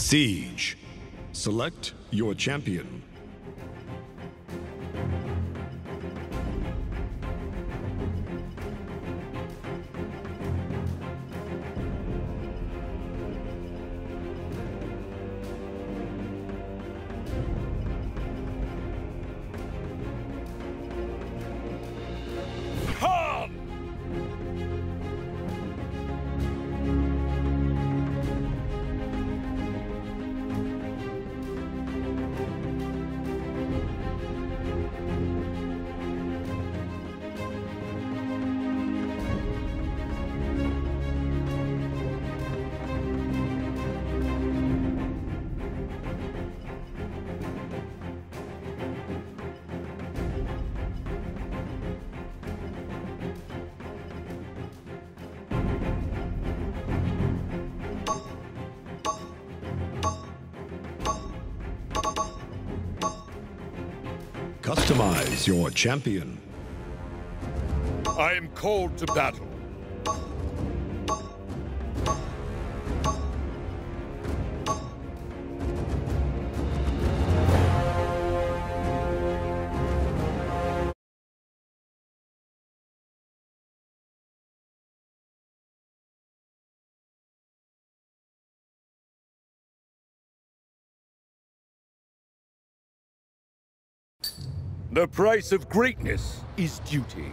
Siege. Select your champion. Your champion. I am called to battle. The price of greatness is duty.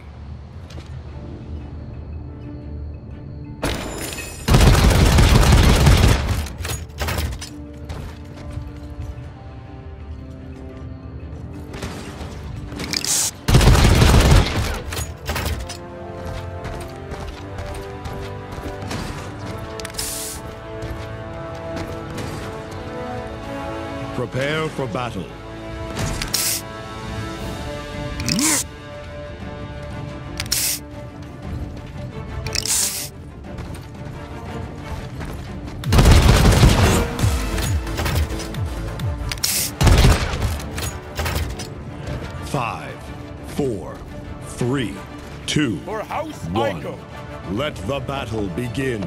Prepare for battle. Five, four, three, two, For House one. Let the battle begin.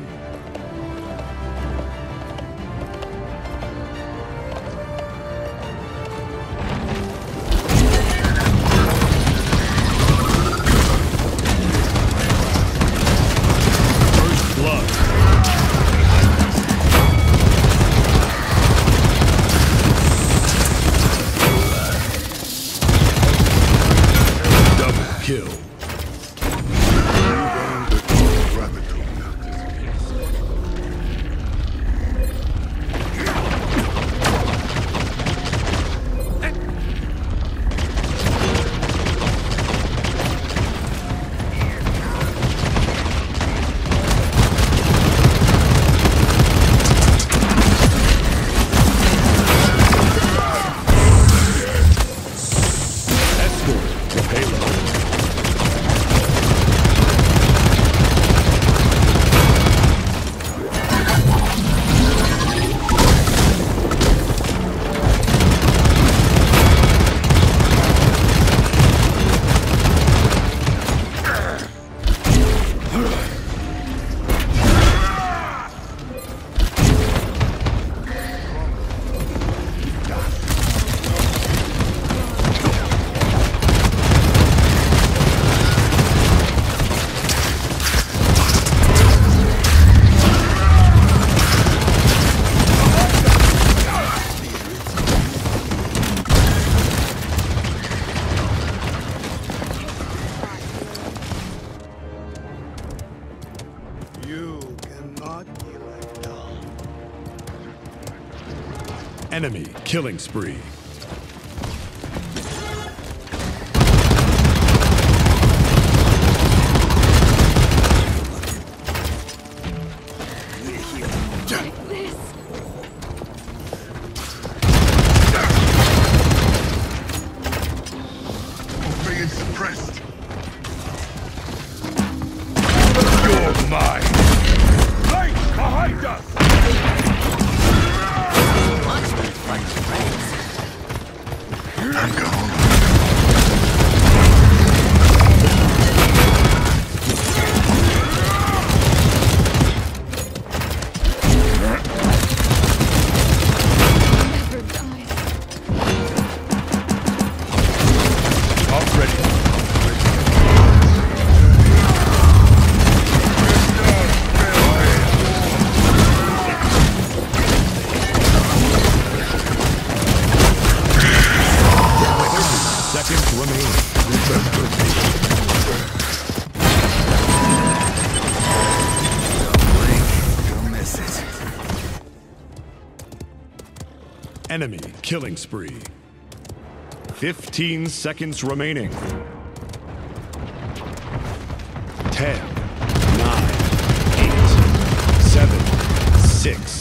Kill. Enemy killing spree. Being suppressed. You're mine. Light behind us! I'm going. Enemy killing spree. 15 seconds remaining. 10, 9, 8, 7, 6,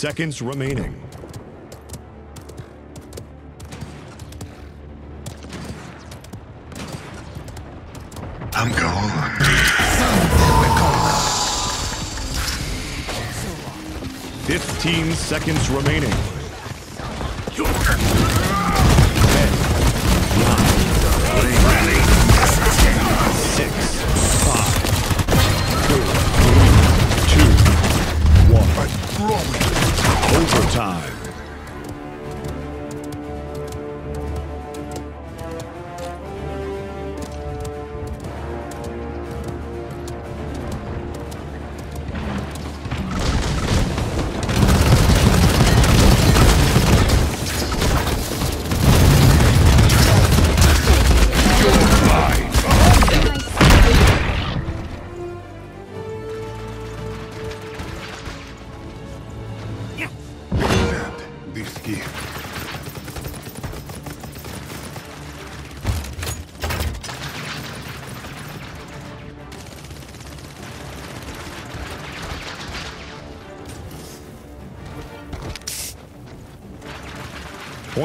Seconds remaining. I'm gone. Fifteen seconds remaining.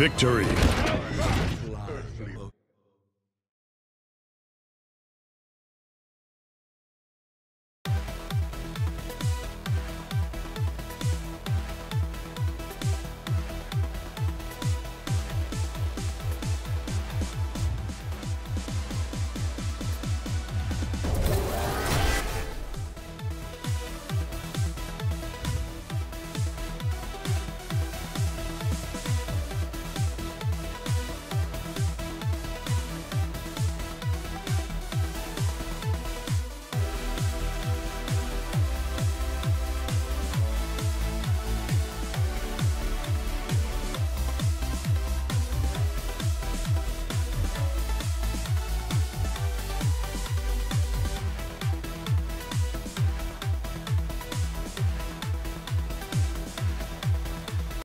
Victory.